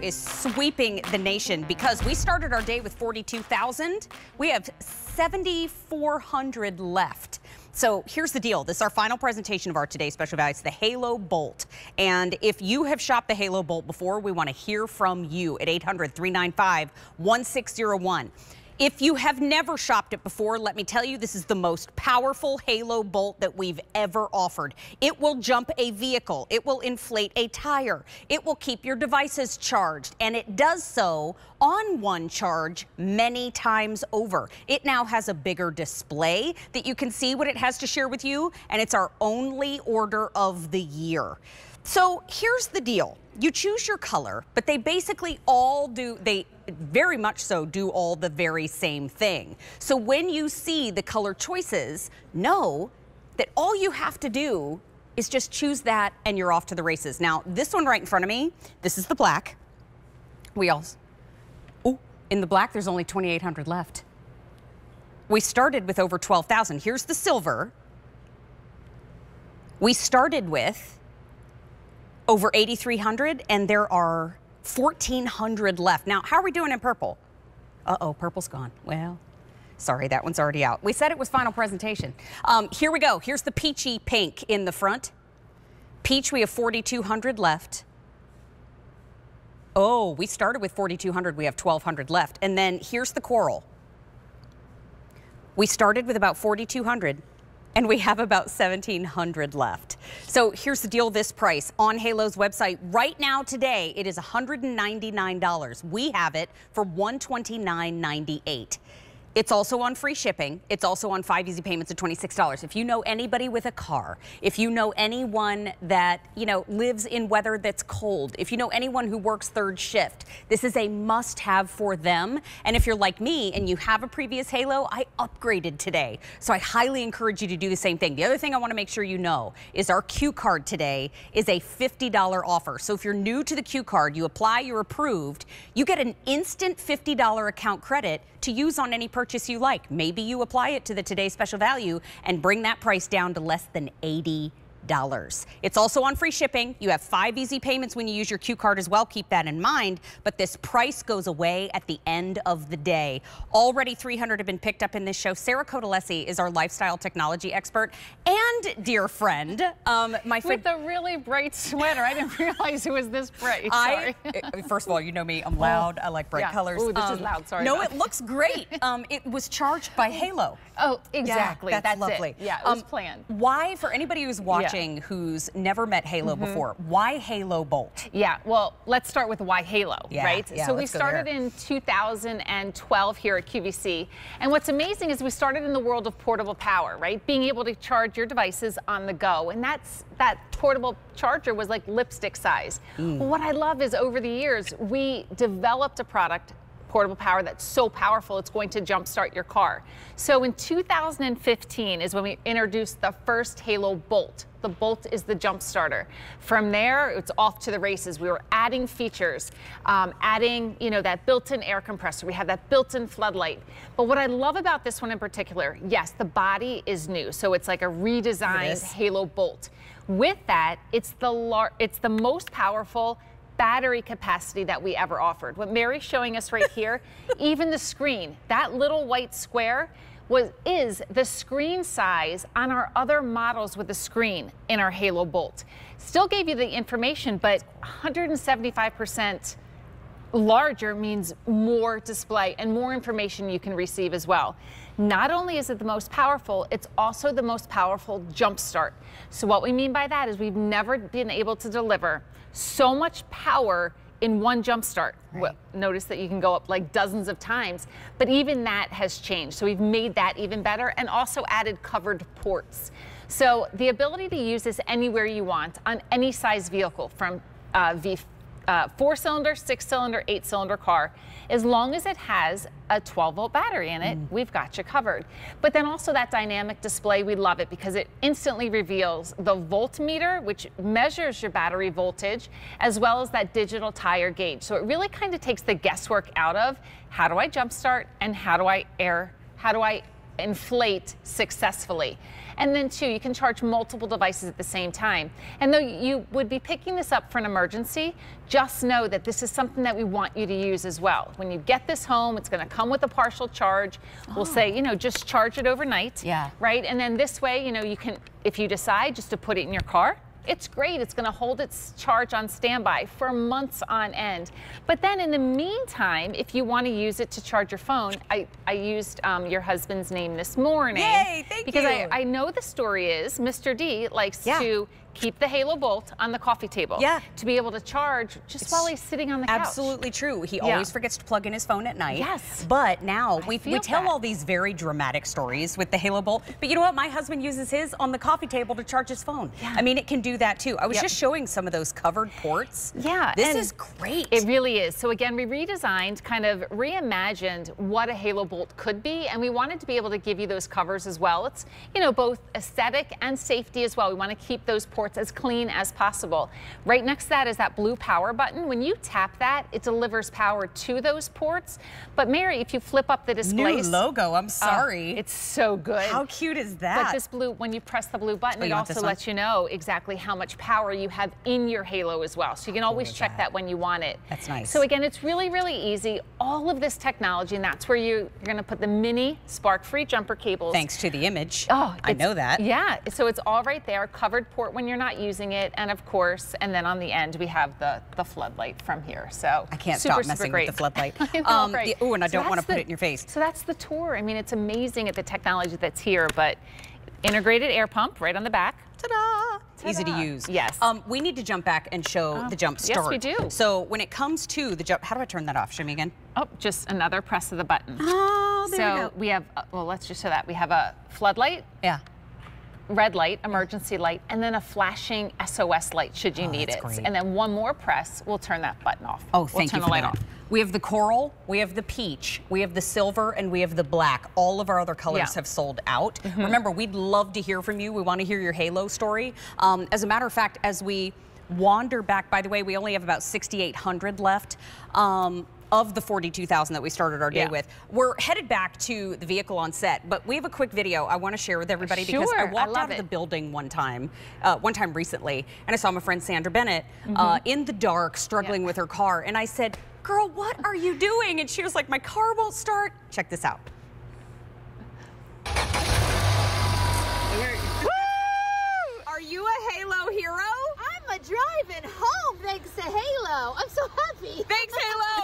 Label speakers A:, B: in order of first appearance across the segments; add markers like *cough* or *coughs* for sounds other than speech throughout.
A: is sweeping the nation because we started our day with 42,000. We have 7,400 left. So here's the deal. This is our final presentation of our today's special value. It's the Halo Bolt. And if you have shopped the Halo Bolt before, we want to hear from you at 800 395 1601. If you have never shopped it before, let me tell you, this is the most powerful Halo Bolt that we've ever offered. It will jump a vehicle. It will inflate a tire. It will keep your devices charged. And it does so on one charge many times over. It now has a bigger display that you can see what it has to share with you. And it's our only order of the year. So here's the deal. You choose your color, but they basically all do, they very much so do all the very same thing. So when you see the color choices, know that all you have to do is just choose that and you're off to the races. Now, this one right in front of me, this is the black. We also, oh, in the black, there's only 2,800 left. We started with over 12,000. Here's the silver. We started with over 8,300 and there are 1,400 left. Now, how are we doing in purple? Uh-oh, purple's gone. Well, sorry, that one's already out. We said it was final presentation. Um, here we go. Here's the peachy pink in the front. Peach, we have 4,200 left. Oh, we started with 4,200. We have 1,200 left. And then here's the coral. We started with about 4,200 and we have about 1,700 left. So here's the deal this price on Halo's website right now today it is $199. We have it for $129.98. It's also on free shipping. It's also on five easy payments of $26. If you know anybody with a car, if you know anyone that, you know, lives in weather that's cold, if you know anyone who works third shift, this is a must have for them. And if you're like me and you have a previous Halo, I upgraded today. So I highly encourage you to do the same thing. The other thing I want to make sure you know is our Q card today is a $50 offer. So if you're new to the Q card, you apply, you're approved, you get an instant $50 account credit to use on any purchase you like. Maybe you apply it to the today's special value and bring that price down to less than 80 dollars It's also on free shipping. You have five easy payments when you use your Q card as well. Keep that in mind. But this price goes away at the end of the day. Already 300 have been picked up in this show. Sarah Codalesi is our lifestyle technology expert and dear friend. Um,
B: my With a really bright sweater. I didn't *laughs* realize it was this bright. Sorry. I,
A: eh, first of all, you know me. I'm loud. I like bright yeah. colors.
B: Oh, this um, is loud. Sorry.
A: No, it looks great. *laughs* um, it was charged by Halo.
B: Oh, exactly.
A: Yeah, that's,
B: that's
A: lovely.
B: It. Yeah, it was um, planned.
A: Why, for anybody who's watching, yeah watching who's never met Halo mm -hmm. before, why Halo Bolt?
B: Yeah, well, let's start with why Halo,
A: yeah,
B: right?
A: Yeah,
B: so we started in 2012 here at QVC. And what's amazing is we started in the world of portable power, right? Being able to charge your devices on the go. And that's that portable charger was like lipstick size. Mm. Well, what I love is over the years, we developed a product portable power that's so powerful it's going to jumpstart your car. So in 2015 is when we introduced the first Halo Bolt. The Bolt is the jump starter. From there, it's off to the races. We were adding features, um, adding, you know, that built-in air compressor. We have that built-in floodlight. But what I love about this one in particular, yes, the body is new. So it's like a redesigned Halo Bolt. With that, it's the, it's the most powerful battery capacity that we ever offered. What Mary's showing us right here, *laughs* even the screen, that little white square was is the screen size on our other models with the screen in our Halo Bolt. Still gave you the information, but 175% larger means more display and more information you can receive as well. Not only is it the most powerful, it's also the most powerful jump start. So what we mean by that is we've never been able to deliver so much power in one jump start. Right. Well, notice that you can go up like dozens of times, but even that has changed. So we've made that even better and also added covered ports. So the ability to use this anywhere you want on any size vehicle from uh, V uh, four cylinder, six cylinder, eight cylinder car. As long as it has a 12 volt battery in it, mm. we've got you covered. But then also that dynamic display, we love it because it instantly reveals the voltmeter, which measures your battery voltage, as well as that digital tire gauge. So it really kind of takes the guesswork out of how do I jumpstart and how do I air, how do I inflate successfully. And then two, you can charge multiple devices at the same time. And though you would be picking this up for an emergency, just know that this is something that we want you to use as well. When you get this home, it's gonna come with a partial charge. We'll oh. say, you know, just charge it overnight.
A: Yeah.
B: Right? And then this way, you know, you can, if you decide just to put it in your car, it's great. It's going to hold its charge on standby for months on end. But then in the meantime, if you want to use it to charge your phone, I, I used um, your husband's name this morning.
A: Yay, thank
B: because
A: you.
B: Because I, I know the story is Mr. D likes yeah. to keep the Halo Bolt on the coffee table.
A: Yeah.
B: To be able to charge just it's while he's sitting on the
A: couch. Absolutely true. He yeah. always forgets to plug in his phone at night.
B: Yes.
A: But now we, we tell all these very dramatic stories with the Halo Bolt. But you know what? My husband uses his on the coffee table to charge his phone. Yeah. I mean, it can do that too. I was yep. just showing some of those covered ports.
B: Yeah.
A: This is great.
B: It really is. So again, we redesigned, kind of reimagined what a Halo Bolt could be. And we wanted to be able to give you those covers as well. It's, you know, both aesthetic and safety as well. We want to keep those ports as clean as possible. Right next to that is that blue power button. When you tap that, it delivers power to those ports. But Mary, if you flip up the display.
A: New logo, I'm oh, sorry.
B: it's so good.
A: How cute is that?
B: But this blue, when you press the blue button, oh, it also lets you know exactly how much power you have in your Halo as well. So you can always check that. that. when you want it.
A: That's nice.
B: So again, it's really, really easy. All of this technology, and that's where you're gonna put the mini spark-free jumper cables.
A: Thanks to the image. Oh, I know that.
B: Yeah, so it's all right there, covered port when you're not using it, and of course, and then on the end we have the the floodlight from here. So
A: I can't
B: super,
A: stop messing
B: with
A: the floodlight. *laughs*
B: um, right.
A: Oh, and I so don't want to put it in your face.
B: So that's the tour. I mean, it's amazing at the technology that's here, but integrated air pump right on the back.
A: Ta-da! Easy to use.
B: Yes.
A: Um, we need to jump back and show oh, the jump start.
B: Yes, we do.
A: So when it comes to the jump, how do I turn that off? Show me again.
B: Oh, just another press of the button.
A: Oh, there
B: so we, we have, uh, well, let's just show that. We have a floodlight.
A: Yeah
B: red light, emergency light, and then a flashing SOS light should you
A: oh,
B: need it.
A: Great.
B: And then one more press will turn that button off.
A: Oh,
B: we'll
A: thank
B: turn
A: you
B: the light
A: that.
B: off.
A: We have the coral, we have the peach, we have the silver, and we have the black. All of our other colors yeah. have sold out. Mm -hmm. Remember, we'd love to hear from you. We want to hear your Halo story. Um, as a matter of fact, as we wander back, by the way, we only have about 6,800 left. Um, of the 42,000 that we started our day yeah. with. We're headed back to the vehicle on set, but we have a quick video I want to share with everybody
B: sure,
A: because I walked
B: I
A: out
B: it.
A: of the building one time, uh, one time recently, and I saw my friend Sandra Bennett mm -hmm. uh, mm-hmm. in the dark struggling yeah. with her car, and I said, girl, what are you doing? And she was like, my car won't start. Check this out. Are you a Halo hero?
C: I'm a driving home thanks to Halo. I'm so happy.
A: Thanks, Halo.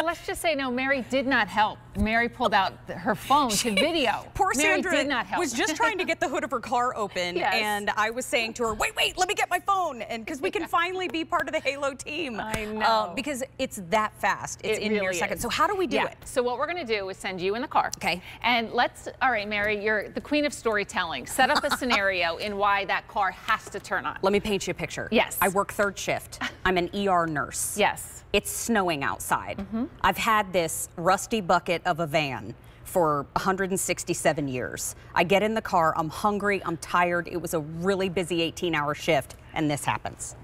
B: well, let's just say no, Mary did not help. Mary pulled out her phone to *laughs* video.
A: Poor
B: Mary
A: Sandra
B: did not help.
A: was just trying to get the hood of her car open, *laughs*
B: yes.
A: and I was saying to her, wait, wait, let me get my phone, and because we can *laughs* finally be part of the Halo team.
B: I know.
A: Um, because it's that fast. It's
B: it
A: in
B: really
A: your second. So how do we do
B: yeah.
A: it?
B: So what we're going to do is send you in the car.
A: Okay.
B: And let's, all right, Mary, you're the queen of storytelling. Set up a scenario in why that car has to turn on.
A: Let me paint you a picture.
B: Yes.
A: I work third shift. I'm an ER nurse.
B: Yes.
A: It's snowing outside. Mm -hmm. I've had this rusty bucket of a van for 167 years. I get in the car, I'm hungry, I'm tired. It was a really busy 18 hour shift, and this happens.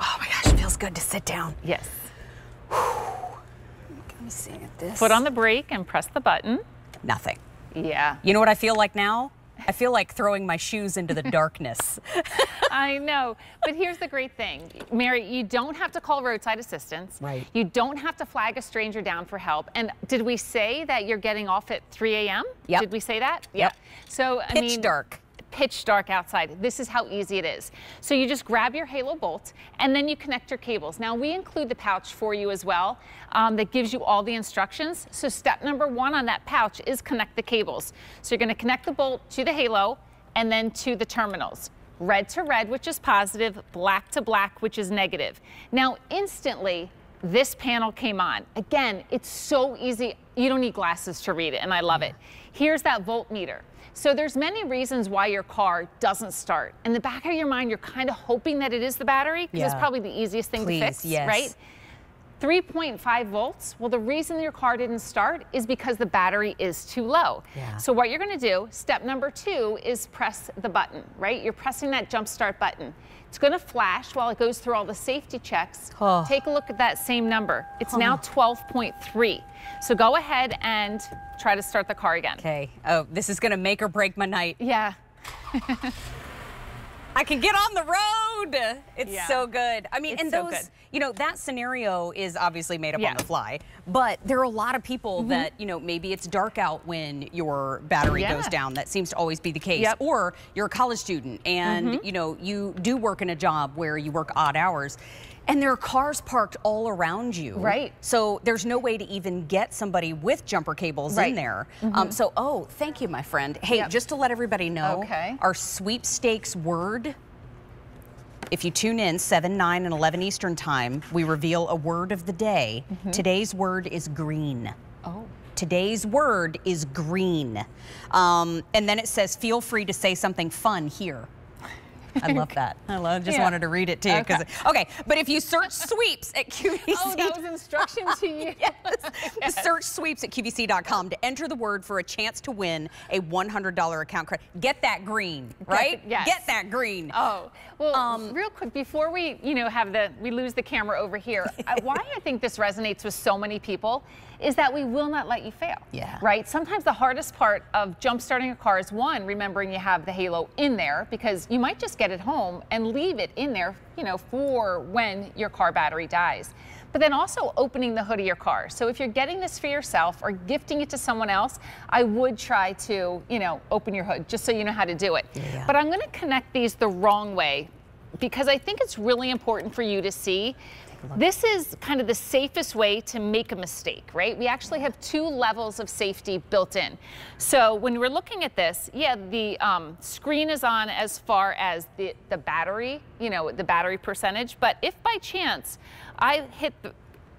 A: Oh my gosh, it feels good to sit down.
B: Yes.
A: Let me see this.
B: Put on the brake and press the button.
A: Nothing.
B: Yeah.
A: You know what I feel like now? I feel like throwing my shoes into the *laughs* darkness. *laughs*
B: I know. But here's the great thing. Mary, you don't have to call roadside assistance.
A: Right.
B: You don't have to flag a stranger down for help. And did we say that you're getting off at 3 a.m.?
A: Yep.
B: Did we say that?
A: Yep.
B: Yeah. So, I
A: Pitch
B: mean,
A: dark
B: pitch dark outside. This is how easy it is. So you just grab your Halo Bolt and then you connect your cables. Now we include the pouch for you as well um, that gives you all the instructions. So step number one on that pouch is connect the cables. So you're gonna connect the bolt to the Halo and then to the terminals red to red, which is positive, black to black, which is negative. Now, instantly, this panel came on. Again, it's so easy. You don't need glasses to read it, and I love it. Here's that voltmeter. So there's many reasons why your car doesn't start. In the back of your mind, you're kind of hoping that it is the battery because
A: yeah.
B: it's probably the easiest thing
A: Please,
B: to fix,
A: yes.
B: right? 3.5 volts. Well, the reason your car didn't start is because the battery is too low.
A: Yeah.
B: So what you're gonna do, step number two is press the button, right? You're pressing that jump start button. It's gonna flash while it goes through all the safety checks.
A: Oh.
B: Take a look at that same number. It's now 12.3. So go ahead and try to start the car again.
A: Okay. Oh, this is going to make or break my night.
B: Yeah. *laughs*
A: I can get on the road. It's
B: Yeah.
A: so good. I mean,
B: It's
A: and
B: so
A: those,
B: good.
A: you know, that scenario is obviously made up
B: Yeah.
A: on the fly, but there are a lot of people mm-hmm. that, you know, maybe it's dark out when your battery
B: Yeah.
A: goes down. That seems to always be the case.
B: Yep.
A: Or you're a college student and, mm-hmm. you know, you do work in a job where you work odd hours. And there are cars parked all around you.
B: Right.
A: So there's no way to even get somebody with jumper cables in
B: Right.
A: there. Um, so, oh, thank you, my friend. Hey,
B: Yep.
A: just to let everybody know,
B: Okay.
A: our sweepstakes word if you tune in 7, 9, and 11 Eastern Time, we reveal a word of the day. Today's word is green.
B: Oh.
A: Today's word is green. Um, and then it says, feel free to say something fun here. I love that. *laughs* I love, just
B: Yeah.
A: wanted to read it to you. 'cause- okay, but if you search sweeps at QVC. *laughs*
B: Oh, that was instruction to you. *laughs*
A: yes. Search sweeps at QVC.com to enter the word for a chance to win a $100 account credit. Get that green, right?
B: yes.
A: Get that green.
B: Oh, well,
A: Um,
B: real quick before we, you know, have the we lose the camera over here. why I think this resonates with so many people is that we will not let you fail.
A: Yeah.
B: Right. Sometimes the hardest part of jump starting a car is one, remembering you have the halo in there because you might just get it home and leave it in there, you know, for when your car battery dies. But then also opening the hood of your car. So if you're getting this for yourself or gifting it to someone else, I would try to, you know, open your hood just so you know how to do it.
A: Yeah.
B: But I'm going to connect these the wrong way because I think it's really important for you to see. This is kind of the safest way to make a mistake, right? We actually have two levels of safety built in. So when we're looking at this, yeah, the um, screen is on as far as the, the battery, you know, the battery percentage. But if by chance I hit the,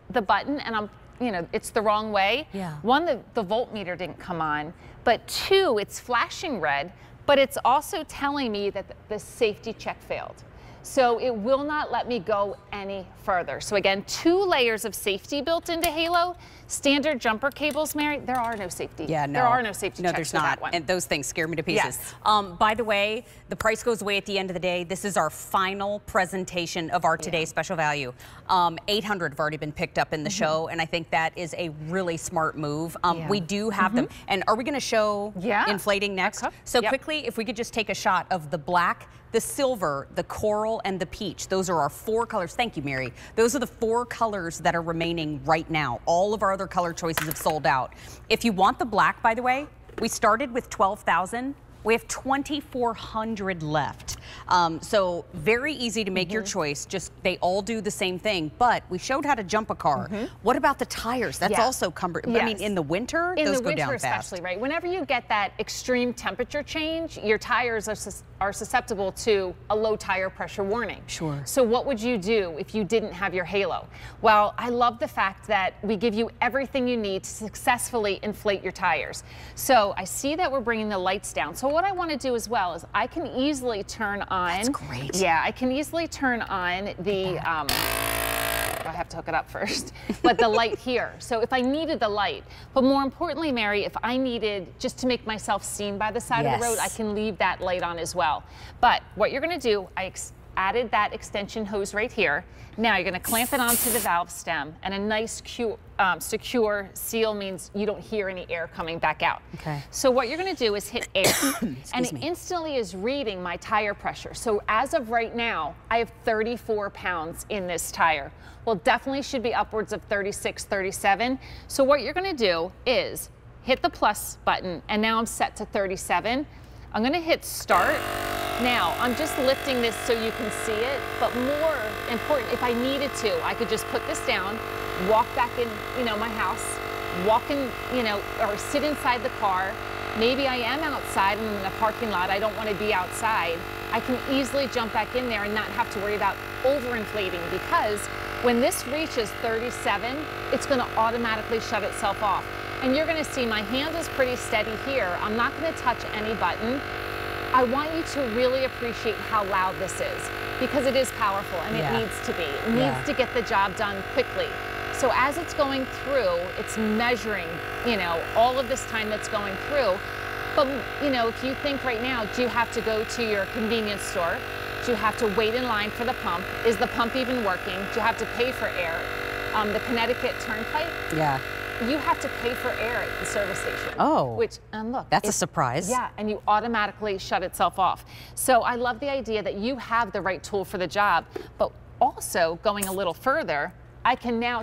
B: the button and I'm, you know, it's the wrong way,
A: Yeah.
B: one, the, the voltmeter didn't come on, but two, it's flashing red, but it's also telling me that the, the safety check failed. So it will not let me go any further. So again, two layers of safety built into Halo. Standard jumper cables, Mary, there are no safety.
A: Yeah, no.
B: There are no safety
A: No,
B: checks
A: there's not. And those things scare me to pieces.
B: Yes.
A: Um, by the way, the price goes away at the end of the day. This is our final presentation of our today's special value. Um, 800 have already been picked up in the show, and I think that is a really smart move. Um,
B: Mm-hmm. Yeah.
A: We do have them. And are we going to show
B: Yeah.
A: inflating next? So
B: Yep.
A: quickly, if we could just take a shot of the black, the silver, the coral, and the peach. Those are our four colors. Thank you, Mary. Those are the four colors that are remaining right now. All of our other color choices have sold out. If you want the black, by the way, we started with 12,000. We have 2,400 left. Um, so very easy to make your
B: Mm-hmm.
A: choice. Just they all do the same thing. But we showed how to jump a car. What about the tires? That's.
B: Yeah.
A: also cumbersome. I mean, in the winter,
B: in
A: those
B: the
A: go
B: winter
A: down fast.
B: especially right whenever you get that extreme temperature change your tires are, sus- are susceptible to a low tire pressure warning
A: Sure.
B: so what would you do if you didn't have your halo well i love the fact that we give you everything you need to successfully inflate your tires so i see that we're bringing the lights down so what i want to do as well is i can easily turn on
A: That's great.
B: yeah i can easily turn on the um, I have to hook it up first, but the light here. So if I needed the light, but more importantly, Mary, if I needed just to make myself seen by the side of the road, I can leave that light on as well. But what you're gonna do, I added that extension hose right here. Now you're gonna clamp it onto the valve stem and a nice um, secure seal means you don't hear any air coming back out.
A: Okay.
B: So what you're gonna do is hit air *coughs* *coughs* and it
A: me.
B: instantly is reading my tire pressure. So as of right now, I have 34 pounds in this tire. Well, definitely should be upwards of 36, 37. So what you're gonna do is hit the plus button and now I'm set to 37. I'm gonna hit start. Now, I'm just lifting this so you can see it, but more important, if I needed to, I could just put this down, walk back in, you know, my house, walk in, you know, or sit inside the car. Maybe I am outside and in the parking lot, I don't want to be outside. I can easily jump back in there and not have to worry about overinflating because when this reaches 37, it's going to automatically shut itself off. And you're going to see my hand is pretty steady here. I'm not going to touch any button. I want you to really appreciate how loud this is because it is powerful and
A: Yeah.
B: it needs to be. It needs
A: Yeah.
B: to get the job done quickly. So as it's going through, it's measuring, you know, all of this time that's going through. But, you know, if you think right now, do you have to go to your convenience store? Do you have to wait in line for the pump? Is the pump even working? Do you have to pay for air? Um, the Connecticut Turnpike,
A: Yeah.
B: You have to pay for air at the service station.
A: Oh.
B: Which, and look.
A: That's a surprise.
B: Yeah, and you automatically shut itself off. So I love the idea that you have the right tool for the job, but also going a little further, I can now